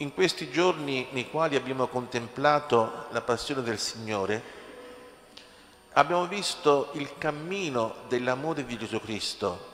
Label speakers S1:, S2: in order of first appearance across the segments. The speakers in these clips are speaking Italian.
S1: in questi giorni nei quali abbiamo contemplato la passione del Signore, abbiamo visto il cammino dell'amore di Gesù Cristo,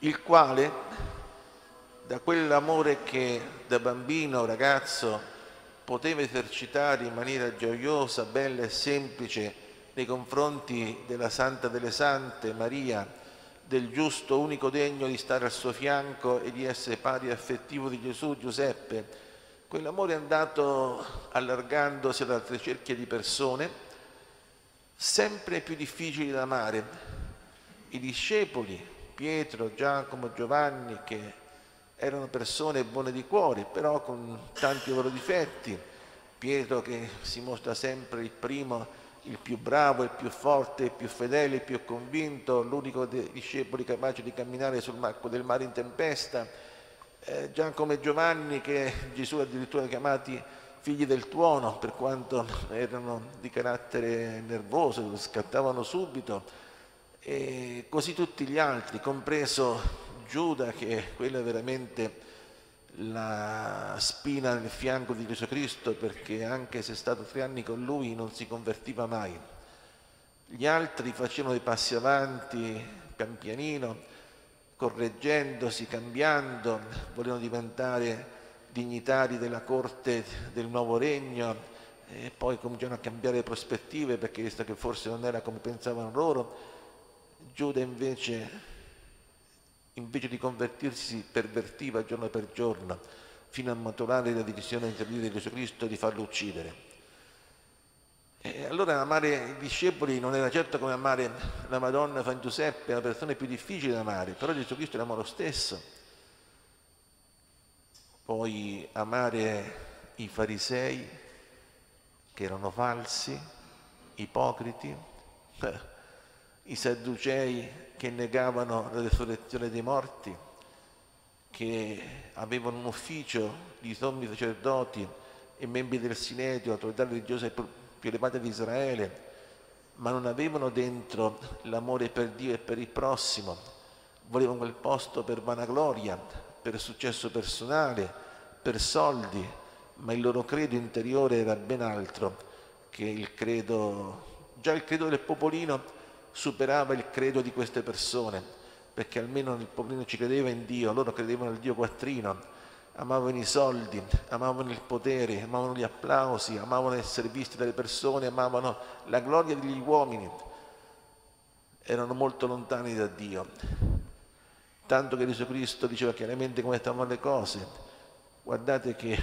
S1: il quale, da quell'amore che da bambino, ragazzo, poteva esercitare in maniera gioiosa, bella e semplice nei confronti della Santa delle Sante, Maria, del giusto unico degno di stare al suo fianco e di essere pari affettivo di Gesù, Giuseppe, quell'amore è andato allargandosi ad altre cerchie di persone, sempre più difficili da amare. I discepoli, Pietro, Giacomo, Giovanni, che erano persone buone di cuore, però con tanti loro difetti, Pietro che si mostra sempre il primo il più bravo, il più forte, il più fedele, il più convinto, l'unico dei discepoli capace di camminare sul marco del mare in tempesta, eh, Giacomo Giovanni che Gesù addirittura chiamati figli del tuono per quanto erano di carattere nervoso, scattavano subito, e così tutti gli altri, compreso Giuda che quello è veramente la spina nel fianco di Gesù Cristo perché anche se è stato tre anni con lui non si convertiva mai. Gli altri facevano dei passi avanti pian pianino, correggendosi, cambiando, volevano diventare dignitari della corte del nuovo regno e poi cominciano a cambiare prospettive perché visto che forse non era come pensavano loro, Giuda invece invece di convertirsi pervertiva giorno per giorno fino a maturare la decisione di intervenire di Gesù Cristo e di farlo uccidere. E allora amare i discepoli non era certo come amare la Madonna San Giuseppe, la persona più difficile da amare, però Gesù Cristo era lo stesso. Poi amare i farisei che erano falsi, ipocriti, i sadducei che negavano la resurrezione dei morti, che avevano un ufficio di sommi sacerdoti e membri del Sinedrio, autorità religiose più elevate di Israele, ma non avevano dentro l'amore per Dio e per il prossimo, volevano quel posto per vanagloria, per successo personale, per soldi, ma il loro credo interiore era ben altro che il credo, già il credo del popolino superava il credo di queste persone, perché almeno il popolino ci credeva in Dio, loro credevano al Dio quattrino, amavano i soldi, amavano il potere, amavano gli applausi, amavano essere visti dalle persone, amavano la gloria degli uomini. Erano molto lontani da Dio. Tanto che Gesù Cristo diceva chiaramente come stavano le cose. Guardate che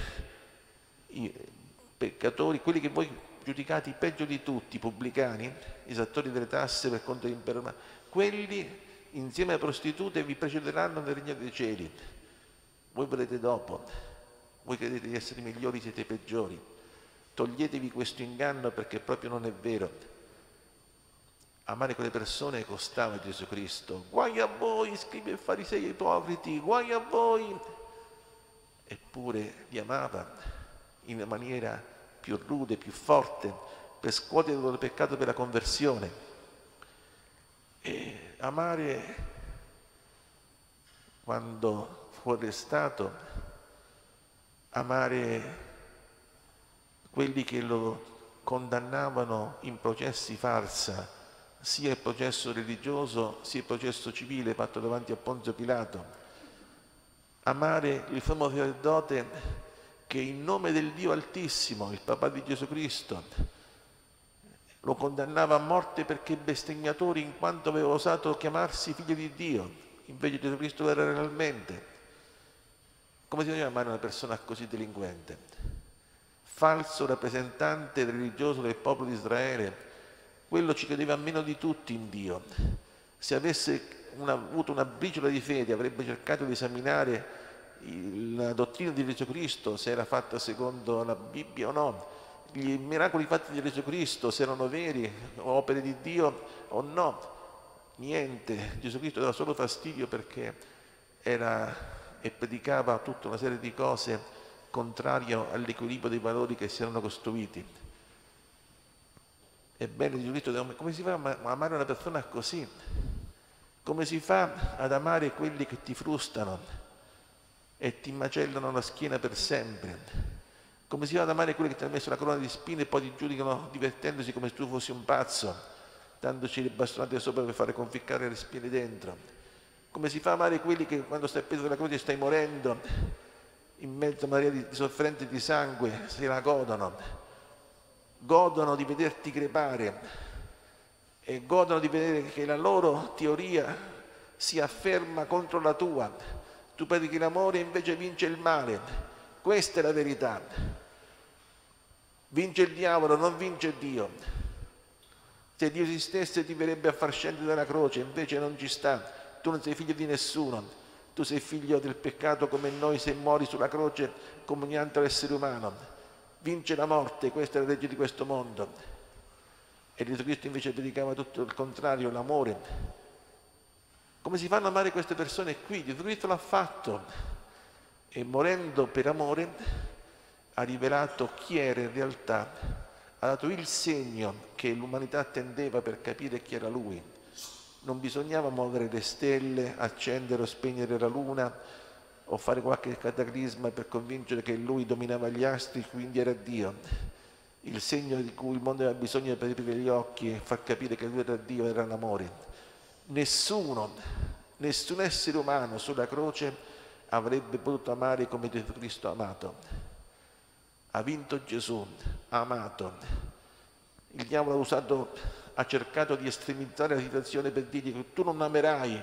S1: i peccatori, quelli che voi giudicati peggio di tutti, i pubblicani, esattori delle tasse per conto romano, quelli insieme alle prostitute vi precederanno nel regno dei cieli. Voi vedrete dopo, voi credete di essere migliori, siete peggiori. Toglietevi questo inganno perché proprio non è vero. Amare quelle persone costava Gesù Cristo. Guai a voi, scrivi e farisei ipocriti, guai a voi. Eppure li amava in maniera più rude, più forte, per scuotere il peccato per la conversione. E amare quando fu arrestato, amare quelli che lo condannavano in processi farsa, sia il processo religioso sia il processo civile fatto davanti a Ponzio Pilato, amare il famoso sacerdote che in nome del Dio Altissimo, il papà di Gesù Cristo, lo condannava a morte perché bestemmiatori in quanto aveva osato chiamarsi figlio di Dio, invece Gesù Cristo era realmente. Come si deve chiamare una persona così delinquente? Falso rappresentante religioso del popolo di Israele, quello ci credeva meno di tutti in Dio. Se avesse una, avuto una briciola di fede avrebbe cercato di esaminare la dottrina di Gesù Cristo, se era fatta secondo la Bibbia o no, i miracoli fatti di Gesù Cristo, se erano veri, opere di Dio o no. Niente, Gesù Cristo dava solo fastidio perché era e predicava tutta una serie di cose contrario all'equilibrio dei valori che si erano costruiti. Ebbene, Gesù Cristo, come si fa a amare una persona così? Come si fa ad amare quelli che ti frustano? E ti macellano la schiena per sempre. Come si fa ad amare quelli che ti hanno messo la corona di spine e poi ti giudicano divertendosi come se tu fossi un pazzo, dandoci le bastonate sopra per fare conficcare le spine dentro? Come si fa ad amare quelli che quando stai appeso sulla croce stai morendo, in mezzo a Maria di, di sofferenza e di sangue, se la godono, godono di vederti crepare e godono di vedere che la loro teoria si afferma contro la tua. Tu predichi l'amore e invece vince il male. Questa è la verità. Vince il diavolo, non vince Dio. Se Dio esistesse ti verrebbe a far scendere dalla croce, invece non ci sta. Tu non sei figlio di nessuno, tu sei figlio del peccato come noi se muori sulla croce come ogni altro essere umano. Vince la morte, questa è la legge di questo mondo. E Gesù Cristo invece predicava tutto il contrario, l'amore. Come si fanno a amare queste persone qui? Gesù Cristo l'ha fatto e morendo per amore ha rivelato chi era in realtà, ha dato il segno che l'umanità attendeva per capire chi era lui. Non bisognava muovere le stelle, accendere o spegnere la luna o fare qualche cataclisma per convincere che lui dominava gli astri, quindi era Dio. Il segno di cui il mondo aveva bisogno per aprire gli occhi e far capire che lui era Dio era l'amore. Nessuno, nessun essere umano sulla croce avrebbe potuto amare come Gesù Cristo ha amato. Ha vinto Gesù, ha amato. Il diavolo ha, usato, ha cercato di estremizzare la situazione per dirgli che tu non amerai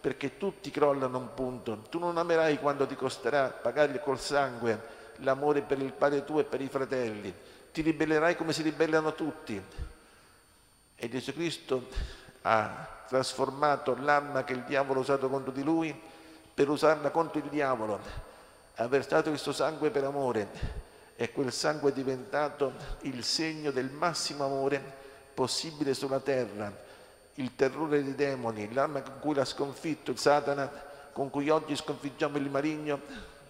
S1: perché tutti crollano un punto. Tu non amerai quando ti costerà pagare col sangue l'amore per il padre tuo e per i fratelli. Ti ribellerai come si ribellano tutti. E Gesù Cristo ha trasformato l'arma che il diavolo ha usato contro di lui per usarla contro il diavolo. Ha versato suo sangue per amore e quel sangue è diventato il segno del massimo amore possibile sulla terra, il terrore dei demoni, l'arma con cui l'ha sconfitto il Satana, con cui oggi sconfiggiamo il maligno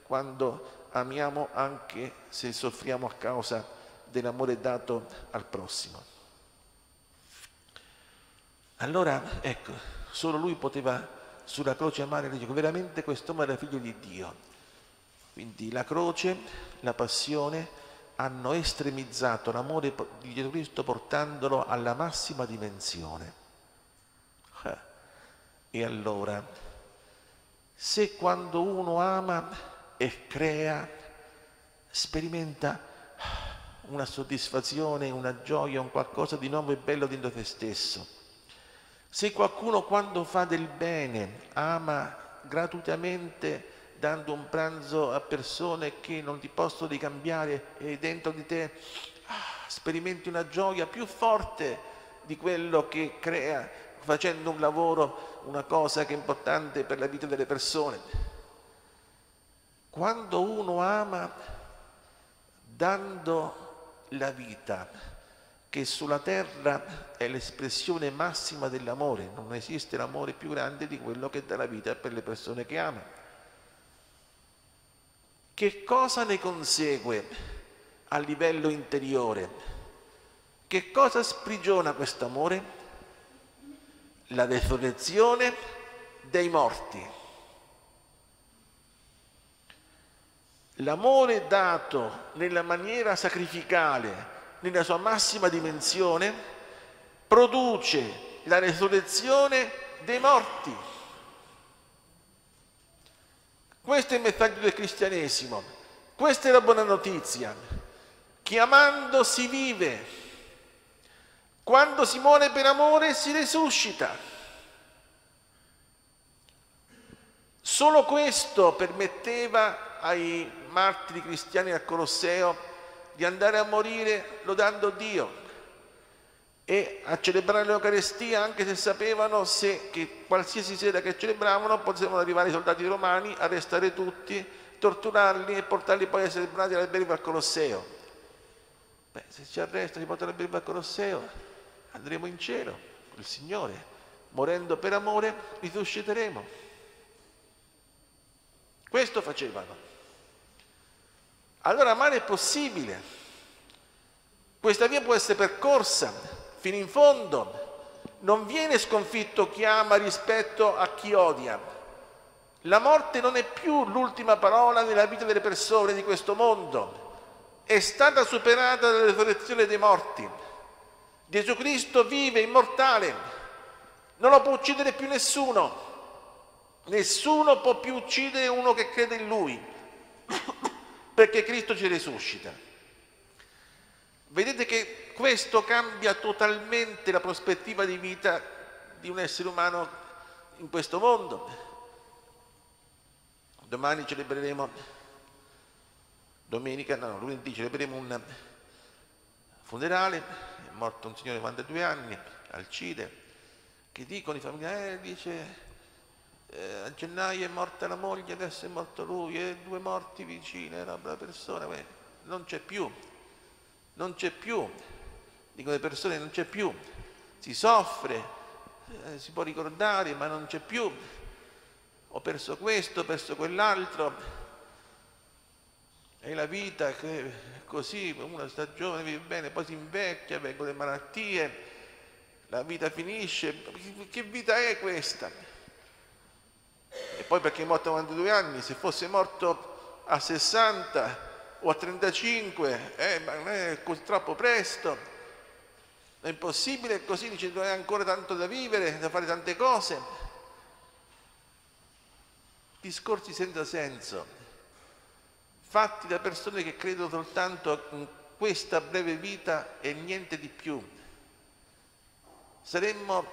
S1: quando amiamo anche se soffriamo a causa dell'amore dato al prossimo. Allora, ecco, solo lui poteva sulla croce amare dice veramente quest'uomo era figlio di Dio. Quindi la croce, la passione hanno estremizzato l'amore di Gesù Cristo portandolo alla massima dimensione. Eh, e allora, se quando uno ama e crea, sperimenta una soddisfazione, una gioia, un qualcosa di nuovo e bello dentro te stesso, se qualcuno quando fa del bene ama gratuitamente dando un pranzo a persone che non ti possono ricambiare e dentro di te ah, sperimenti una gioia più forte di quello che crea facendo un lavoro, una cosa che è importante per la vita delle persone. Quando uno ama dando la vita, che sulla terra è l'espressione massima dell'amore, non esiste l'amore più grande di quello che dà la vita per le persone che ama. Che cosa ne consegue a livello interiore? Che cosa sprigiona questo amore? La resurrezione dei morti. L'amore dato nella maniera sacrificale nella sua massima dimensione, produce la resurrezione dei morti. Questo è il messaggio del cristianesimo, questa è la buona notizia. Chiamando si vive, quando si muore per amore si resuscita. Solo questo permetteva ai martiri cristiani al Colosseo di andare a morire lodando Dio e a celebrare l'Eucarestia anche se sapevano se che qualsiasi sera che celebravano potevano arrivare i soldati romani, arrestare tutti, torturarli e portarli poi a essere celebrati all'albergo al Colosseo. Beh, se ci arrestano e portano all'albergo al Colosseo andremo in cielo il Signore, morendo per amore risusciteremo. Questo facevano. Allora amare è possibile. Questa via può essere percorsa fino in fondo. Non viene sconfitto chi ama rispetto a chi odia. La morte non è più l'ultima parola nella vita delle persone di questo mondo, è stata superata dalla risurrezione dei morti. Gesù Cristo vive immortale, non lo può uccidere più nessuno, nessuno può più uccidere uno che crede in Lui, perché Cristo ci risuscita. Vedete che questo cambia totalmente la prospettiva di vita di un essere umano in questo mondo. Domani celebreremo, domenica, no, lunedì celebreremo un funerale, è morto un signore di 92 anni, al CIDE, che dicono i familiari, eh, dice, eh, a gennaio è morta la moglie, adesso è morto lui, e due morti vicine, una brava persona, beh, non c'è più, non c'è più, dicono le persone non c'è più, si soffre, eh, si può ricordare, ma non c'è più, ho perso questo, ho perso quell'altro. E la vita che è così, una stagione vive bene, poi si invecchia, vengono le malattie, la vita finisce. Che vita è questa? Poi perché è morto a 92 anni, se fosse morto a 60 o a 35, eh, ma non è troppo presto. È impossibile così, dice, non è ancora tanto da vivere, da fare tante cose discorsi senza senso, fatti da persone che credono soltanto in questa breve vita e niente di più. Saremmo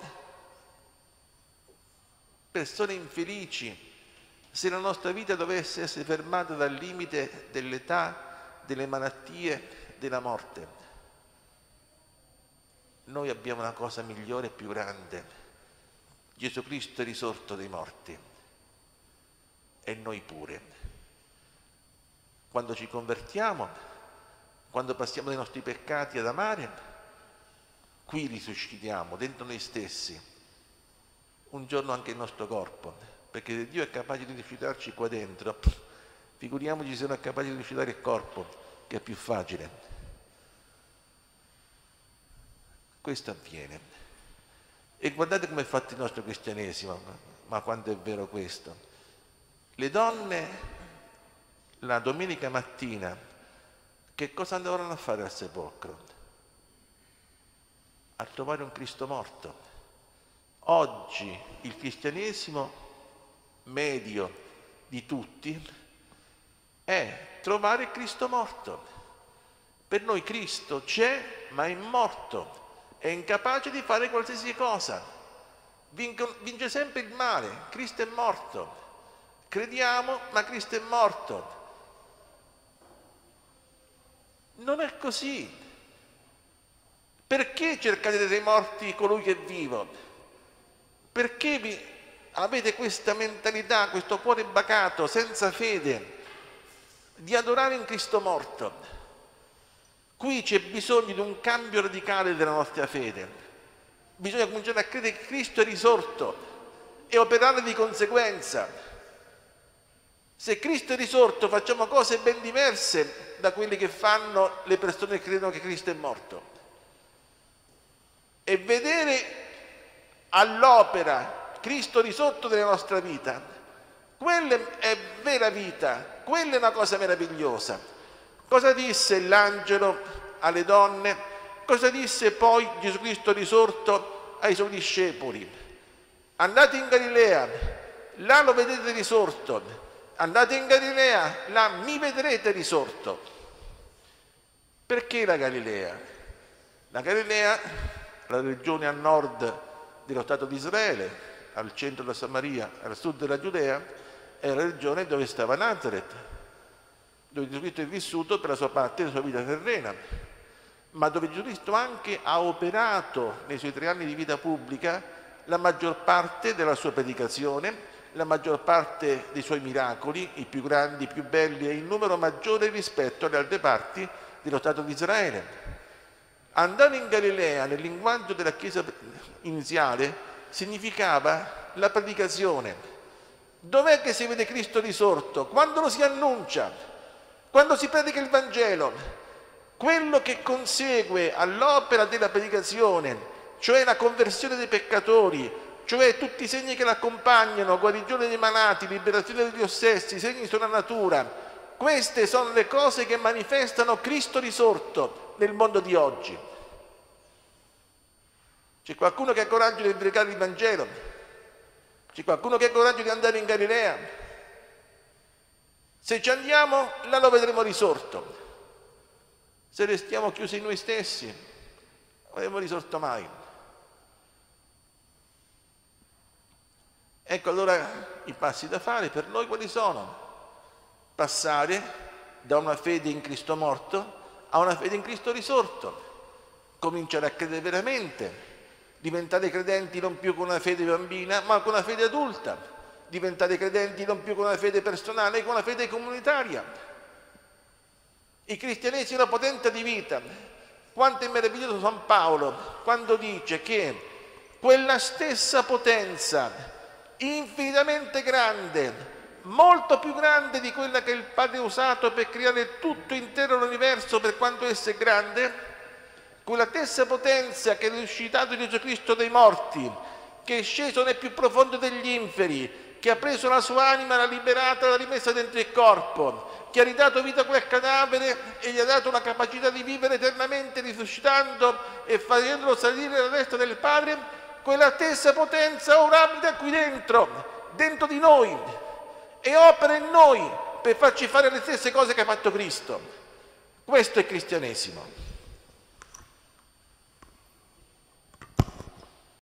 S1: persone infelici se la nostra vita dovesse essere fermata dal limite dell'età, delle malattie, della morte. Noi abbiamo una cosa migliore e più grande. Gesù Cristo è risorto dai morti e noi pure. Quando ci convertiamo, quando passiamo dai nostri peccati ad amare, qui risuscitiamo dentro noi stessi, un giorno anche il nostro corpo, perché se Dio è capace di rifiutarci qua dentro, figuriamoci se non è capace di rifiutare il corpo, che è più facile. Questo avviene. E guardate come è fatto il nostro cristianesimo, ma quanto è vero questo. Le donne la domenica mattina che cosa andavano a fare al sepolcro? A trovare un Cristo morto. Oggi il cristianesimo medio di tutti è trovare Cristo morto. Per noi Cristo c'è ma è morto, è incapace di fare qualsiasi cosa. Vince sempre il male, Cristo è morto. Crediamo, ma Cristo è morto. Non è così. Perché cercate dei morti colui che è vivo? Perché vi avete questa mentalità, questo cuore bacato, senza fede, di adorare un Cristo morto? Qui c'è bisogno di un cambio radicale della nostra fede. Bisogna cominciare a credere che Cristo è risorto e operare di conseguenza. Se Cristo è risorto facciamo cose ben diverse da quelle che fanno le persone che credono che Cristo è morto. E vedere all'opera Cristo risorto nella nostra vita, quella è vera vita, quella è una cosa meravigliosa. Cosa disse l'angelo alle donne? Cosa disse poi Gesù Cristo risorto ai suoi discepoli? Andate in Galilea, là lo vedete risorto, andate in Galilea, là mi vedrete risorto. Perché la Galilea? La Galilea, la regione a nord dello Stato di Israele, al centro della Samaria, al sud della Giudea, è la regione dove stava Nazareth, dove Gesù Cristo è vissuto per la sua parte della sua vita terrena, ma dove Gesù Cristo anche ha operato nei suoi tre anni di vita pubblica la maggior parte della sua predicazione, la maggior parte dei suoi miracoli, i più grandi, i più belli e in numero maggiore rispetto alle altre parti dello Stato di Israele. Andare in Galilea nel linguaggio della Chiesa iniziale significava la predicazione. Dov'è che si vede Cristo risorto? Quando lo si annuncia, quando si predica il Vangelo. Quello che consegue all'opera della predicazione, cioè la conversione dei peccatori, cioè tutti i segni che l'accompagnano, guarigione dei malati, liberazione degli ossessi, segni sulla natura. Queste sono le cose che manifestano Cristo risorto nel mondo di oggi. C'è qualcuno che ha coraggio di predicare il Vangelo? C'è qualcuno che ha coraggio di andare in Galilea? Se ci andiamo, là lo vedremo risorto. Se restiamo chiusi in noi stessi, non avremo risorto mai. Ecco allora i passi da fare per noi quali sono? Passare da una fede in Cristo morto a una fede in Cristo risorto, cominciare a credere veramente, diventare credenti non più con una fede bambina ma con una fede adulta, diventare credenti non più con una fede personale ma con una fede comunitaria. Il cristianesimo è una potenza di vita. Quanto è meraviglioso San Paolo quando dice che quella stessa potenza infinitamente grande, molto più grande di quella che il Padre ha usato per creare tutto intero l'universo per quanto esso è grande, quella stessa potenza che è risuscitato Gesù Cristo dai morti, che è sceso nel più profondo degli inferi, che ha preso la sua anima, l'ha liberata, l'ha rimessa dentro il corpo, che ha ridato vita a quel cadavere e gli ha dato la capacità di vivere eternamente risuscitando e facendolo salire alla destra del Padre, quella stessa potenza ora abita qui dentro, dentro di noi e opera in noi per farci fare le stesse cose che ha fatto Cristo. Questo è il cristianesimo.